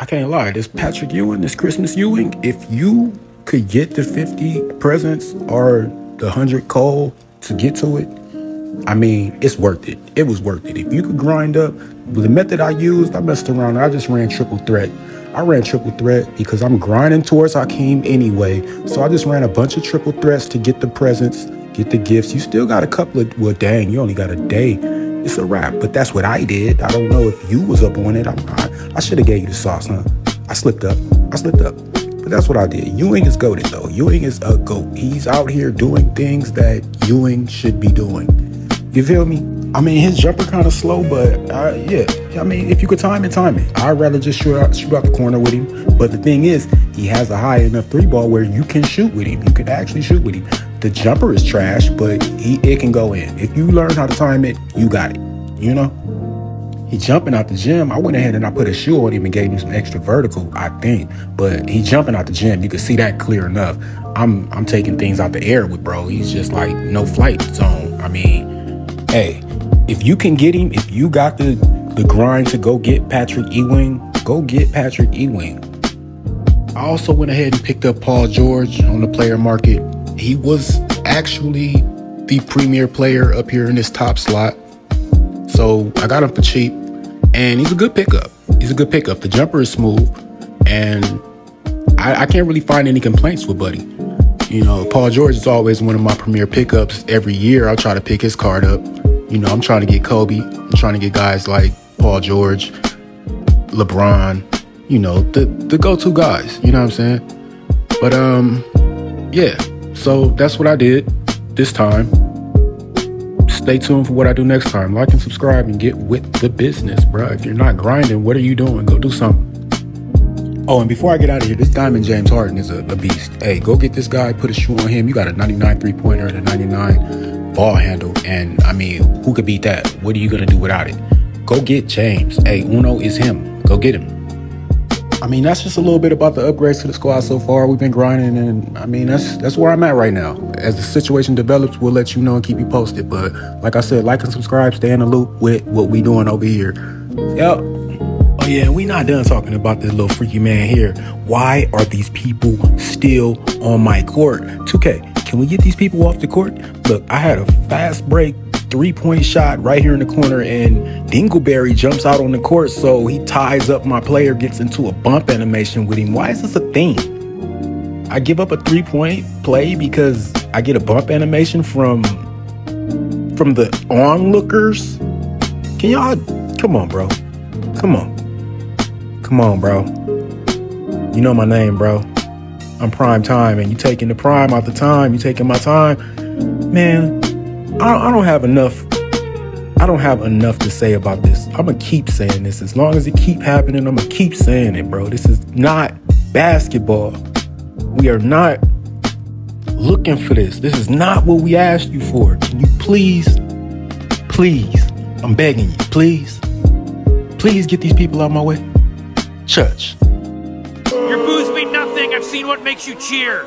I can't lie. This Patrick Ewing, this Christmas Ewing, if you could get the 50 presents or the 100 Cole to get to it, I mean, it's worth it. It was worth it. If you could grind up, with the method I used, I messed around. I just ran triple threat. I ran triple threat because I'm grinding towards Hakeem anyway. So I just ran a bunch of triple threats to get the presents, get the gifts. You still got a couple of, well, dang, you only got a day. It's a wrap. But that's what I did. I don't know if you was up on it. I, I, I should have gave you the sauce, huh? I slipped up. I slipped up. But that's what I did. Ewing is goaded though. Ewing is a goat. He's out here doing things that Ewing should be doing. You feel me? I mean, his jumper kind of slow, but uh, yeah. I mean, if you could time it, time it. I'd rather just shoot out, shoot out the corner with him. But the thing is, he has a high enough three ball where you can shoot with him. You can actually shoot with him. The jumper is trash, but he it can go in. If you learn how to time it, you got it. You know. He jumping out the gym. I went ahead and I put a shoe on him and gave him some extra vertical, I think. But he jumping out the gym. You can see that clear enough. I'm I'm taking things out the air with bro. He's just like no flight zone. I mean, hey, if you can get him, if you got the the grind to go get Patrick Ewing, go get Patrick Ewing. I also went ahead and picked up Paul George on the player market. He was actually the premier player up here in this top slot. So I got him for cheap, and he's a good pickup. He's a good pickup. The jumper is smooth, and I, I can't really find any complaints with Buddy. You know, Paul George is always one of my premier pickups. Every year, I'll try to pick his card up. You know, I'm trying to get Kobe. I'm trying to get guys like Paul George, LeBron, you know, the the go-to guys, you know what I'm saying? But um yeah. So that's what I did this time. Stay tuned for what I do next time. Like and subscribe and get with the business, bro. If you're not grinding, what are you doing? Go do something. Oh, and before I get out of here, this Diamond James Harden is a, a beast. Hey, go get this guy, put a shoe on him. You got a 99 three pointer and a 99 ball handle. And I mean, who could beat that? What are you gonna do without it? Go get James. Hey, Uno is him. Go get him. I mean, that's just a little bit about the upgrades to the squad so far. We've been grinding, and I mean, that's that's where I'm at right now. As the situation develops, we'll let you know and keep you posted. But like I said, like and subscribe, stay in the loop with what we doing over here. Yep. Oh yeah, we not done talking about this little freaky man here. Why are these people still on my court? 2K, can we get these people off the court? Look, I had a fast break three point shot right here in the corner, and Dingleberry jumps out on the court. So he ties up my player, gets into a bump animation with him. Why is this a thing? I give up a three point play because I get a bump animation from from the onlookers. Can y'all come on, bro? Come on. Come on, bro. You know my name, bro. I'm prime time and you taking the prime out the time, you taking my time, man, I, I don't have enough. I don't have enough to say about this. I'm gonna keep saying this as long as it keep happening. I'm gonna keep saying it, bro. This is not basketball. We are not looking for this. This is not what we asked you for. Can you please, please, I'm begging you, please, please get these people out of my way. Church Your boos mean nothing. I've seen what makes you cheer.